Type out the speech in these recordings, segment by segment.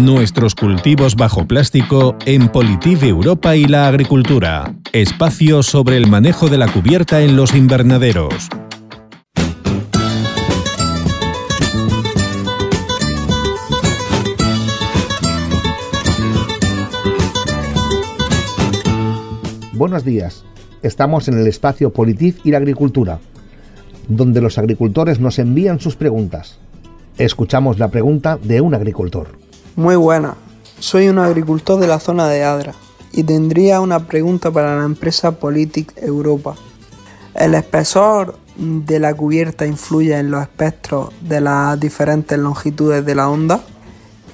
Nuestros cultivos bajo plástico en Politiv Europa y la agricultura. Espacio sobre el manejo de la cubierta en los invernaderos. Buenos días. Estamos en el espacio Politiv y la agricultura, donde los agricultores nos envían sus preguntas. Escuchamos la pregunta de un agricultor. Muy buena. Soy un agricultor de la zona de Adra y tendría una pregunta para la empresa Politic Europa. ¿El espesor de la cubierta influye en los espectros de las diferentes longitudes de la onda?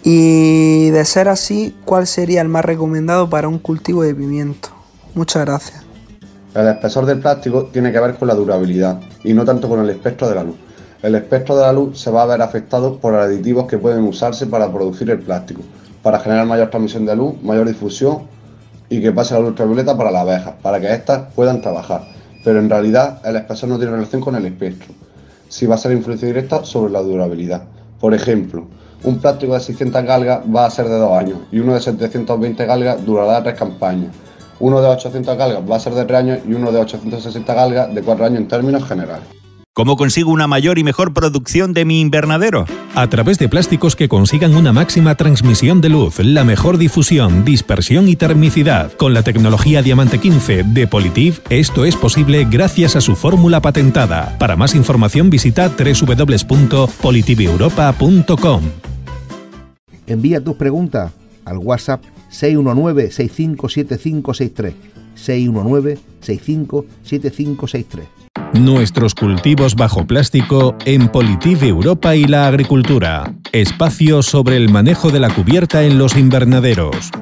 Y de ser así, ¿cuál sería el más recomendado para un cultivo de pimiento? Muchas gracias. El espesor del plástico tiene que ver con la durabilidad y no tanto con el espectro de la luz. El espectro de la luz se va a ver afectado por aditivos que pueden usarse para producir el plástico, para generar mayor transmisión de luz, mayor difusión y que pase la luz ultravioleta para las abejas, para que éstas puedan trabajar. Pero en realidad el espesor no tiene relación con el espectro, si va a ser influencia directa sobre la durabilidad. Por ejemplo, un plástico de 600 galgas va a ser de 2 años y uno de 720 galgas durará 3 campañas. Uno de 800 galgas va a ser de 3 años y uno de 860 galgas de 4 años en términos generales. ¿Cómo consigo una mayor y mejor producción de mi invernadero? A través de plásticos que consigan una máxima transmisión de luz, la mejor difusión, dispersión y termicidad. Con la tecnología Diamante 15 de Politiv, esto es posible gracias a su fórmula patentada. Para más información visita www.politiveuropa.com. Envía tus preguntas al WhatsApp 619-657563. 619-657563. Nuestros cultivos bajo plástico en Politiv Europa y la agricultura. Espacio sobre el manejo de la cubierta en los invernaderos.